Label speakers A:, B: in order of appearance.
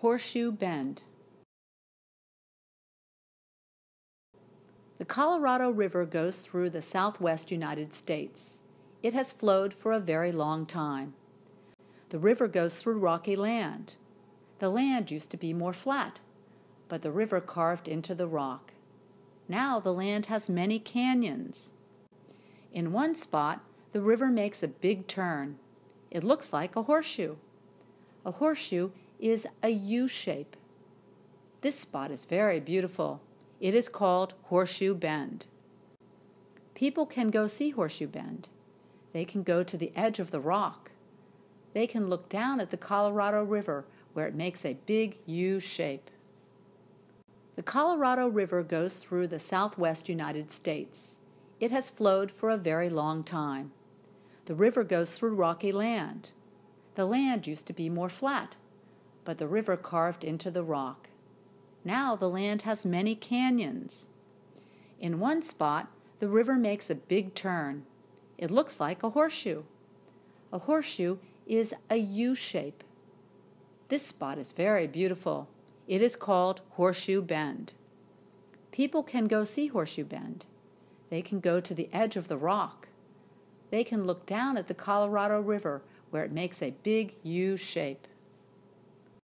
A: Horseshoe Bend. The Colorado River goes through the southwest United States. It has flowed for a very long time. The river goes through rocky land. The land used to be more flat, but the river carved into the rock. Now the land has many canyons. In one spot, the river makes a big turn. It looks like a horseshoe. A horseshoe is a U shape. This spot is very beautiful. It is called Horseshoe Bend. People can go see Horseshoe Bend. They can go to the edge of the rock. They can look down at the Colorado River where it makes a big U shape. The Colorado River goes through the southwest United States. It has flowed for a very long time. The river goes through rocky land. The land used to be more flat, but the river carved into the rock. Now the land has many canyons. In one spot, the river makes a big turn. It looks like a horseshoe. A horseshoe is a U shape. This spot is very beautiful. It is called Horseshoe Bend. People can go see Horseshoe Bend. They can go to the edge of the rock. They can look down at the Colorado River where it makes a big U shape.